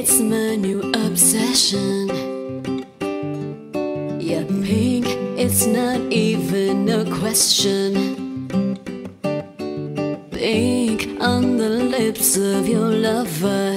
It's my new obsession. Yeah, pink, it's not even a question. Pink on the lips of your lover.